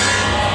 Oh.